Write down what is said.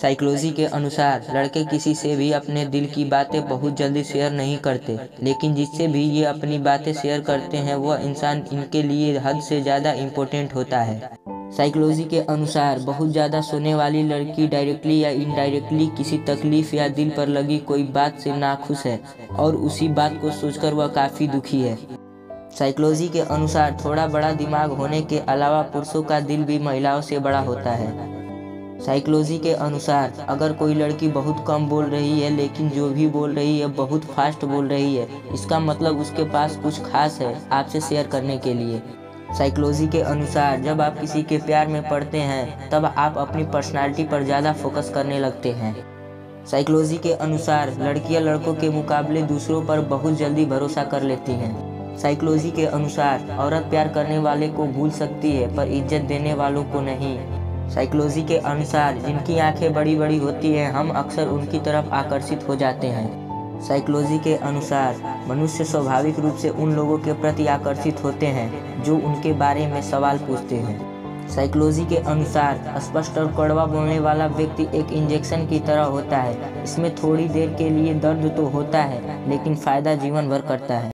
Psychology के अनुसार, लड़के किसी से भी अपने दिल की बातें बहुत जल्दी शेयर नहीं करते, लेकिन जिससे भी ये अपनी बातें शेयर करते हैं, वह इंसान इनके लिए हद से ज़्यादा इम्पोर्टेंट होता है। साइकोलॉजी के अनुसार, बहुत ज़्यादा सोने वाली लड़की डायरेक्टली या इनडायरेक्टली किसी तकलीफ़ या दिल पर लगी कोई बात से नाखुश है, और उसी बात को सोचकर वह काफ़ी दुखी है। साइकोलॉजी के अनुसार, थोड़ा बड़ा दिमाग होने के अलावा पुरुषों का दिल भी महिलाओं से बड़ा होता है। साइकोलॉजी के अनुसार, अगर कोई लड़की बहुत कम बोल रही है, लेकिन जो भी बोल रही है, बहुत फास्ट बोल रही है, इसका मतलब उसके पास कुछ खास है आपसे शेयर करने के लिए। साइकोलॉजी के अनुसार, जब आप किसी के प्यार में पड़ते हैं, तब आप अपनी पर्सनालिटी पर ज़्यादा फोकस करने लगते हैं। साइकोलॉजी के अनुसार लड़कियाँ लड़कों के मुकाबले दूसरों पर बहुत जल्दी भरोसा कर लेती हैं। साइकोलॉजी के अनुसार, औरत प्यार करने वाले को भूल सकती है, पर इज़्ज़त देने वालों को नहीं। साइकोलॉजी के अनुसार जिनकी आँखें बड़ी बड़ी होती हैं, हम अक्सर उनकी तरफ़ आकर्षित हो जाते हैं। साइकोलॉजी के अनुसार, मनुष्य स्वाभाविक रूप से उन लोगों के प्रति आकर्षित होते हैं, जो उनके बारे में सवाल पूछते हैं। साइकोलॉजी के अनुसार, स्पष्ट और कड़वा बोलने वाला व्यक्ति एक इंजेक्शन की तरह होता है। इसमें थोड़ी देर के लिए दर्द तो होता है, लेकिन फ़ायदा जीवन भर करता है।